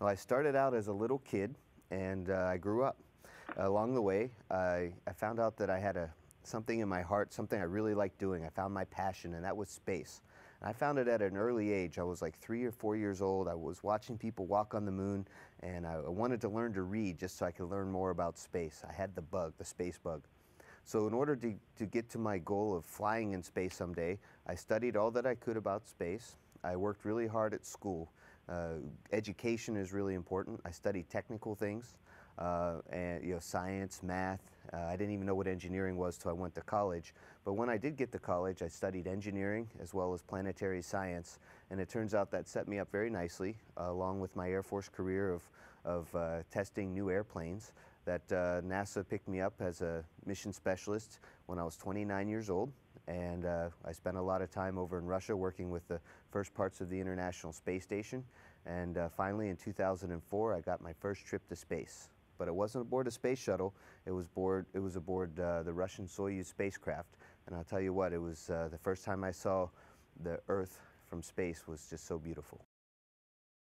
Well, I started out as a little kid and uh, I grew up. Along the way, I, I found out that I had a, something in my heart, something I really liked doing. I found my passion, and that was space. I found it at an early age. I was like three or four years old. I was watching people walk on the moon, and I wanted to learn to read just so I could learn more about space. I had the bug, the space bug. So in order to, to get to my goal of flying in space someday, I studied all that I could about space. I worked really hard at school. Uh, education is really important. I studied technical things, uh, and you know, science, math. Uh, I didn't even know what engineering was till I went to college. But when I did get to college, I studied engineering as well as planetary science, and it turns out that set me up very nicely, uh, along with my Air Force career of, of uh, testing new airplanes that uh, NASA picked me up as a mission specialist when I was 29 years old. And uh, I spent a lot of time over in Russia working with the first parts of the International Space Station. And uh, finally, in 2004, I got my first trip to space. But it wasn't aboard a space shuttle. It was aboard, it was aboard uh, the Russian Soyuz spacecraft. And I'll tell you what, it was uh, the first time I saw the Earth from space was just so beautiful.